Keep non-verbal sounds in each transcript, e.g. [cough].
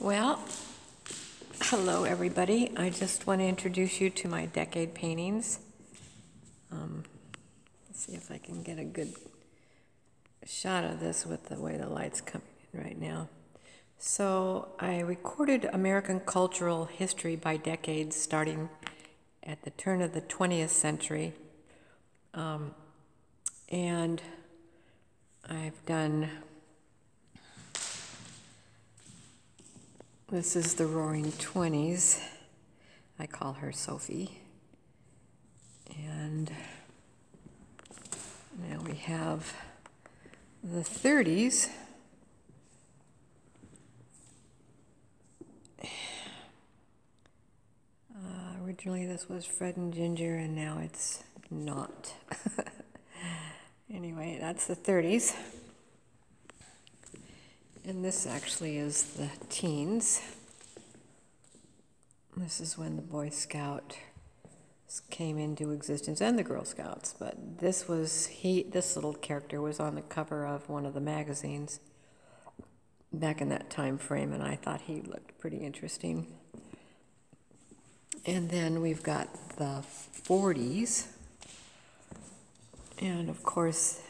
Well, hello, everybody. I just want to introduce you to my decade paintings. Um, let's see if I can get a good shot of this with the way the light's coming in right now. So, I recorded American cultural history by decades starting at the turn of the 20th century. Um, and I've done This is the Roaring Twenties. I call her Sophie. And now we have the 30s. Uh, originally, this was Fred and Ginger, and now it's not. [laughs] anyway, that's the 30s. And this actually is the teens. This is when the Boy Scout came into existence and the Girl Scouts, but this was he this little character was on the cover of one of the magazines back in that time frame and I thought he looked pretty interesting. And then we've got the 40s. And of course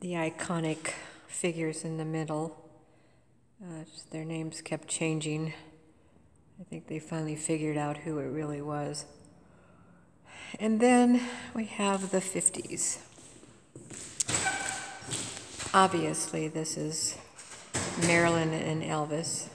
the iconic figures in the middle. Uh, their names kept changing. I think they finally figured out who it really was. And then we have the 50s. Obviously, this is Marilyn and Elvis.